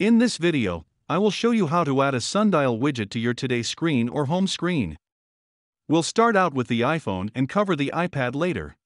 In this video, I will show you how to add a sundial widget to your Today screen or home screen. We'll start out with the iPhone and cover the iPad later.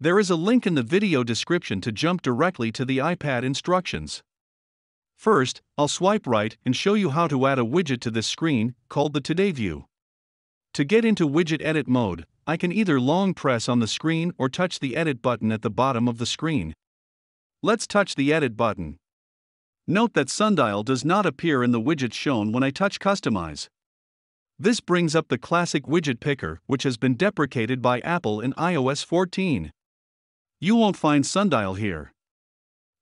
There is a link in the video description to jump directly to the iPad instructions. First, I'll swipe right and show you how to add a widget to this screen, called the Today view. To get into widget edit mode, I can either long press on the screen or touch the edit button at the bottom of the screen. Let's touch the edit button. Note that Sundial does not appear in the widget shown when I touch Customize. This brings up the classic widget picker, which has been deprecated by Apple in iOS 14. You won't find Sundial here.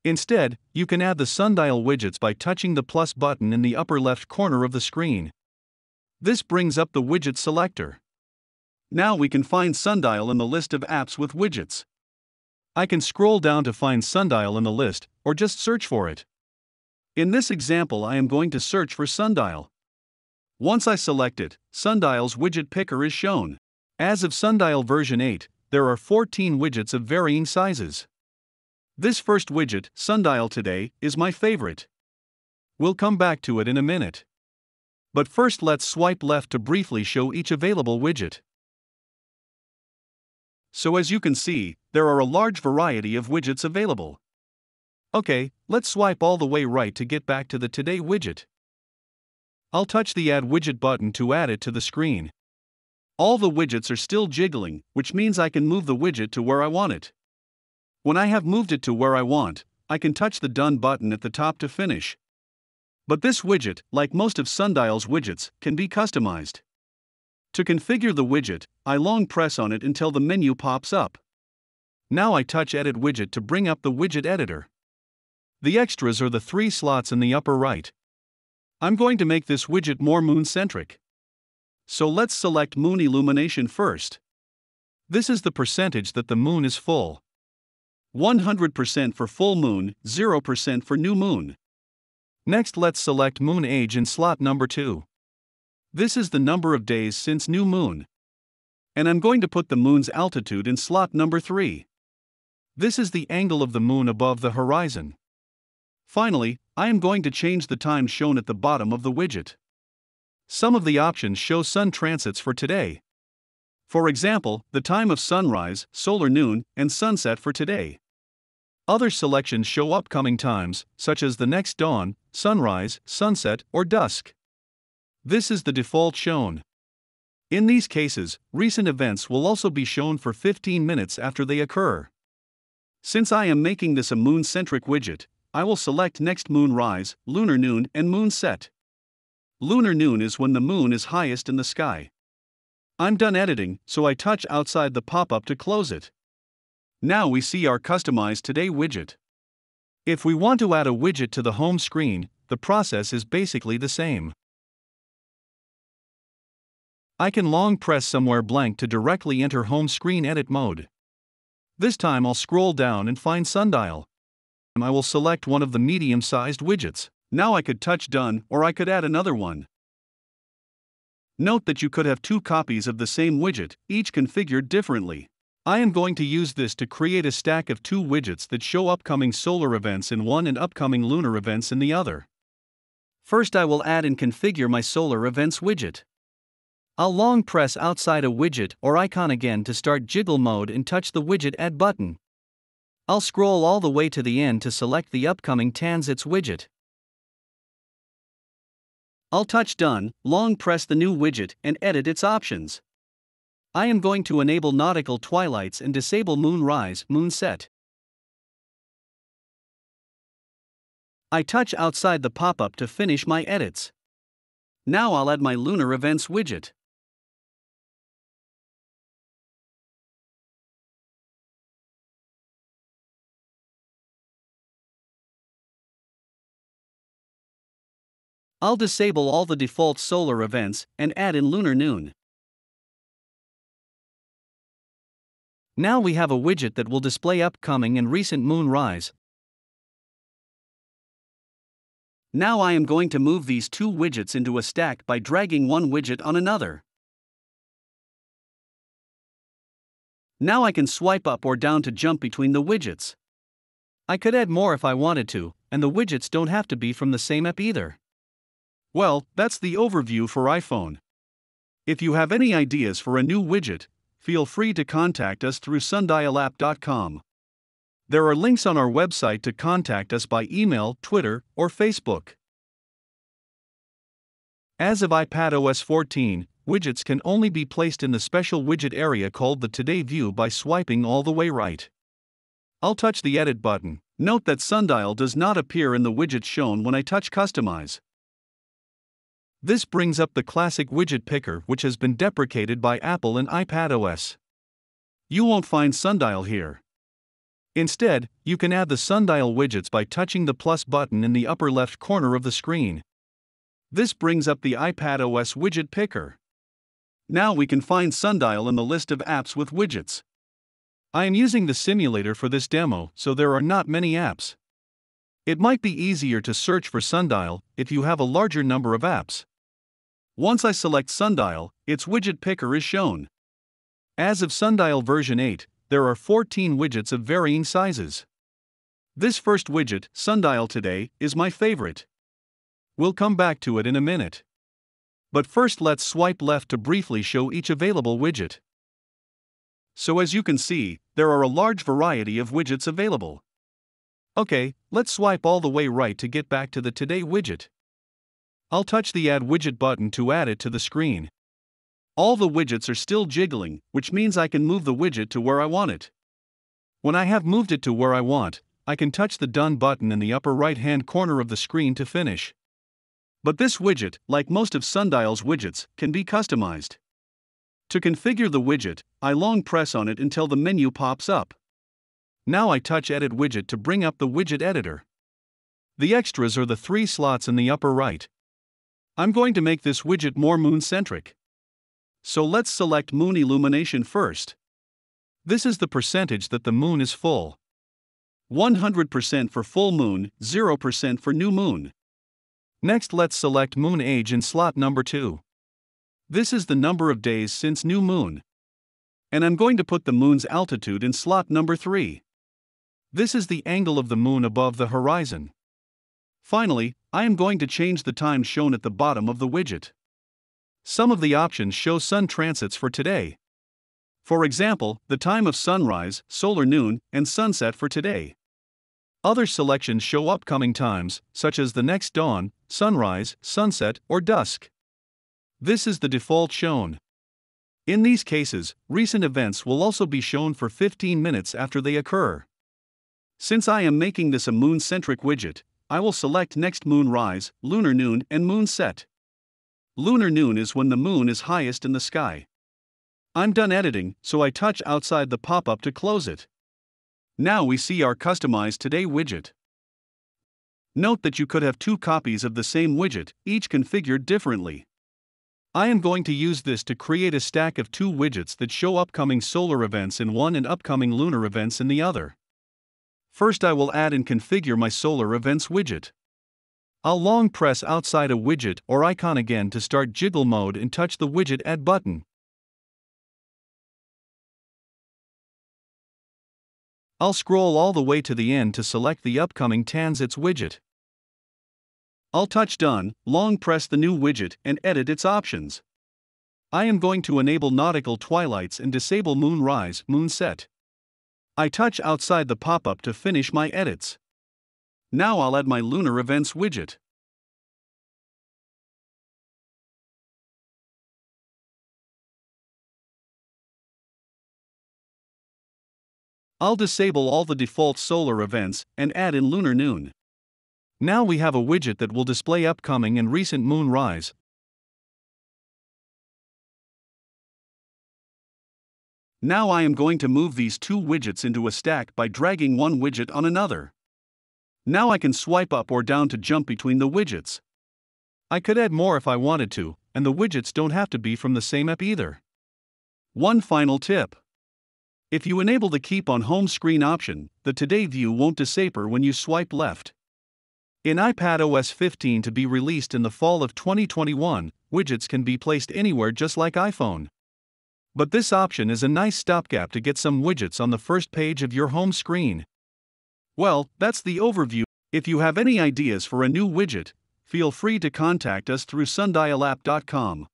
Instead, you can add the Sundial widgets by touching the plus button in the upper left corner of the screen. This brings up the widget selector. Now we can find Sundial in the list of apps with widgets. I can scroll down to find Sundial in the list, or just search for it. In this example, I am going to search for Sundial. Once I select it, Sundial's widget picker is shown. As of Sundial version 8, there are 14 widgets of varying sizes. This first widget, Sundial Today, is my favorite. We'll come back to it in a minute. But first, let's swipe left to briefly show each available widget. So, as you can see, there are a large variety of widgets available. Okay, let's swipe all the way right to get back to the Today widget. I'll touch the Add Widget button to add it to the screen. All the widgets are still jiggling, which means I can move the widget to where I want it. When I have moved it to where I want, I can touch the Done button at the top to finish. But this widget, like most of Sundial's widgets, can be customized. To configure the widget, I long press on it until the menu pops up. Now I touch Edit Widget to bring up the widget editor. The extras are the three slots in the upper right. I'm going to make this widget more moon centric. So let's select moon illumination first. This is the percentage that the moon is full. 100% for full moon, 0% for new moon. Next, let's select moon age in slot number 2. This is the number of days since new moon. And I'm going to put the moon's altitude in slot number 3. This is the angle of the moon above the horizon. Finally, I am going to change the time shown at the bottom of the widget. Some of the options show sun transits for today. For example, the time of sunrise, solar noon, and sunset for today. Other selections show upcoming times, such as the next dawn, sunrise, sunset, or dusk. This is the default shown. In these cases, recent events will also be shown for 15 minutes after they occur. Since I am making this a moon centric widget, I will select next moon rise, lunar noon, and moon set. Lunar noon is when the moon is highest in the sky. I'm done editing, so I touch outside the pop up to close it. Now we see our customized Today widget. If we want to add a widget to the home screen, the process is basically the same. I can long press somewhere blank to directly enter home screen edit mode. This time I'll scroll down and find Sundial. I will select one of the medium-sized widgets. Now I could touch done or I could add another one. Note that you could have two copies of the same widget, each configured differently. I am going to use this to create a stack of two widgets that show upcoming solar events in one and upcoming lunar events in the other. First I will add and configure my solar events widget. I'll long press outside a widget or icon again to start jiggle mode and touch the widget add button. I'll scroll all the way to the end to select the upcoming Transits widget. I'll touch Done, long press the new widget, and edit its options. I am going to enable nautical twilights and disable moon rise, moon set. I touch outside the pop up to finish my edits. Now I'll add my lunar events widget. I'll disable all the default solar events and add in lunar noon. Now we have a widget that will display upcoming and recent moon rise. Now I am going to move these two widgets into a stack by dragging one widget on another. Now I can swipe up or down to jump between the widgets. I could add more if I wanted to, and the widgets don't have to be from the same app either. Well, that's the overview for iPhone. If you have any ideas for a new widget, feel free to contact us through sundialapp.com. There are links on our website to contact us by email, Twitter, or Facebook. As of iPadOS 14, widgets can only be placed in the special widget area called the Today view by swiping all the way right. I'll touch the Edit button. Note that Sundial does not appear in the widgets shown when I touch Customize. This brings up the classic widget picker which has been deprecated by Apple and iPadOS. You won't find Sundial here. Instead, you can add the Sundial widgets by touching the plus button in the upper left corner of the screen. This brings up the iPadOS widget picker. Now we can find Sundial in the list of apps with widgets. I am using the simulator for this demo, so there are not many apps. It might be easier to search for Sundial if you have a larger number of apps. Once I select Sundial, its widget picker is shown. As of Sundial version 8, there are 14 widgets of varying sizes. This first widget, Sundial Today, is my favorite. We'll come back to it in a minute. But first let's swipe left to briefly show each available widget. So as you can see, there are a large variety of widgets available. Okay, let's swipe all the way right to get back to the Today widget. I'll touch the Add Widget button to add it to the screen. All the widgets are still jiggling, which means I can move the widget to where I want it. When I have moved it to where I want, I can touch the Done button in the upper right hand corner of the screen to finish. But this widget, like most of Sundial's widgets, can be customized. To configure the widget, I long press on it until the menu pops up. Now I touch Edit Widget to bring up the widget editor. The extras are the three slots in the upper right. I'm going to make this widget more moon-centric. So let's select moon illumination first. This is the percentage that the moon is full. 100% for full moon, 0% for new moon. Next let's select moon age in slot number 2. This is the number of days since new moon. And I'm going to put the moon's altitude in slot number 3. This is the angle of the moon above the horizon. Finally, I am going to change the time shown at the bottom of the widget. Some of the options show sun transits for today. For example, the time of sunrise, solar noon, and sunset for today. Other selections show upcoming times, such as the next dawn, sunrise, sunset, or dusk. This is the default shown. In these cases, recent events will also be shown for 15 minutes after they occur. Since I am making this a moon centric widget, I will select next moon rise, lunar noon, and moon set. Lunar noon is when the moon is highest in the sky. I'm done editing, so I touch outside the pop up to close it. Now we see our customized Today widget. Note that you could have two copies of the same widget, each configured differently. I am going to use this to create a stack of two widgets that show upcoming solar events in one and upcoming lunar events in the other. First I will add and configure my solar events widget. I'll long press outside a widget or icon again to start jiggle mode and touch the widget add button. I'll scroll all the way to the end to select the upcoming Transits widget. I'll touch Done, long press the new widget, and edit its options. I am going to enable nautical twilights and disable moonrise, moonset. I touch outside the pop-up to finish my edits. Now I'll add my Lunar Events widget. I'll disable all the default solar events and add in lunar noon. Now we have a widget that will display upcoming and recent moon Now I am going to move these two widgets into a stack by dragging one widget on another. Now I can swipe up or down to jump between the widgets. I could add more if I wanted to, and the widgets don't have to be from the same app either. One final tip. If you enable the Keep on Home Screen option, the Today view won't disappear when you swipe left. In iPad OS 15 to be released in the fall of 2021, widgets can be placed anywhere just like iPhone. But this option is a nice stopgap to get some widgets on the first page of your home screen. Well, that's the overview. If you have any ideas for a new widget, feel free to contact us through sundialapp.com.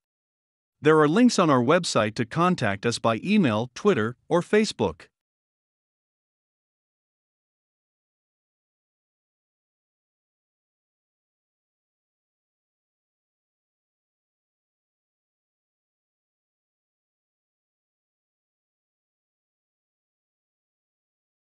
There are links on our website to contact us by email, Twitter, or Facebook.